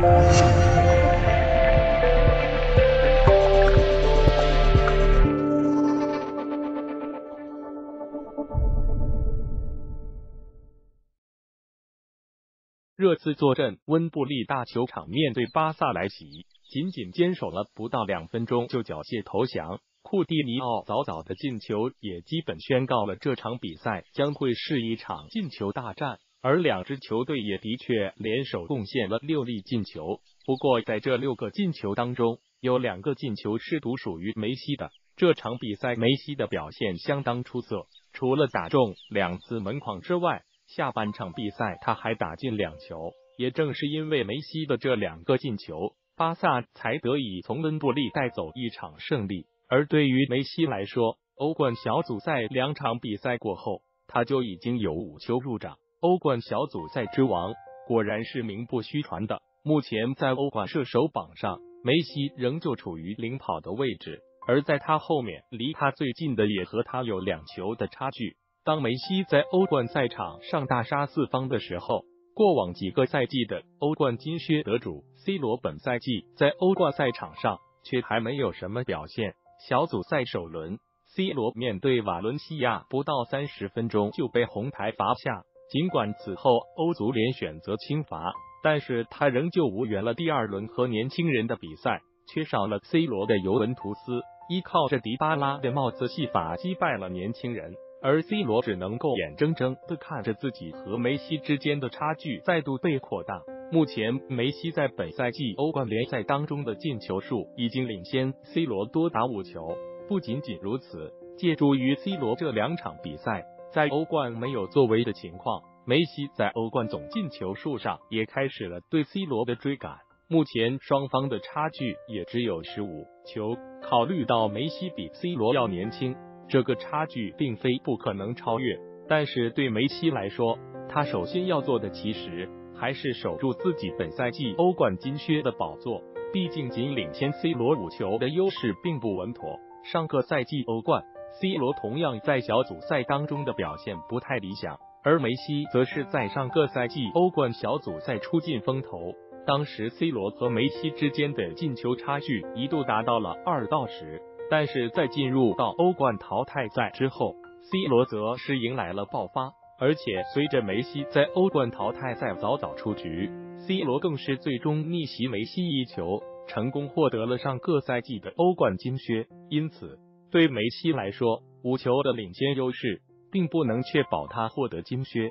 热刺坐镇温布利大球场，面对巴萨来袭，仅仅坚守了不到两分钟就缴械投降。库蒂尼奥早早的进球也基本宣告了这场比赛将会是一场进球大战，而两支球队也的确联手贡献了六粒进球。不过在这六个进球当中，有两个进球是独属于梅西的。这场比赛梅西的表现相当出色，除了打中两次门框之外。下半场比赛，他还打进两球。也正是因为梅西的这两个进球，巴萨才得以从温布利带走一场胜利。而对于梅西来说，欧冠小组赛两场比赛过后，他就已经有五球入账。欧冠小组赛之王果然是名不虚传的。目前在欧冠射手榜上，梅西仍旧处于领跑的位置，而在他后面，离他最近的也和他有两球的差距。当梅西在欧冠赛场上大杀四方的时候，过往几个赛季的欧冠金靴得主 C 罗本赛季在欧冠赛场上却还没有什么表现。小组赛首轮，C 罗面对瓦伦西亚不到三十分钟就被红牌罚下。尽管此后欧足联选择轻罚，但是他仍旧无缘了第二轮和年轻人的比赛，缺少了 C 罗的尤文图斯，依靠着迪巴拉的帽子戏法击败了年轻人。而 C 罗只能够眼睁睁的看着自己和梅西之间的差距再度被扩大。目前，梅西在本赛季欧冠联赛当中的进球数已经领先 C 罗多达五球。不仅仅如此，借助于 C 罗这两场比赛在欧冠没有作为的情况，梅西在欧冠总进球数上也开始了对 C 罗的追赶。目前双方的差距也只有十五球。考虑到梅西比 C 罗要年轻。这个差距并非不可能超越，但是对梅西来说，他首先要做的其实还是守住自己本赛季欧冠金靴的宝座。毕竟仅领先 C 罗五球的优势并不稳妥。上个赛季欧冠，C 罗同样在小组赛当中的表现不太理想，而梅西则是在上个赛季欧冠小组赛出尽风头。当时 C 罗和梅西之间的进球差距一度达到了二到十。但是在进入到欧冠淘汰赛之后，C 罗则是迎来了爆发，而且随着梅西在欧冠淘汰赛早早出局，C 罗更是最终逆袭梅西一球，成功获得了上个赛季的欧冠金靴。因此，对梅西来说，五球的领先优势并不能确保他获得金靴。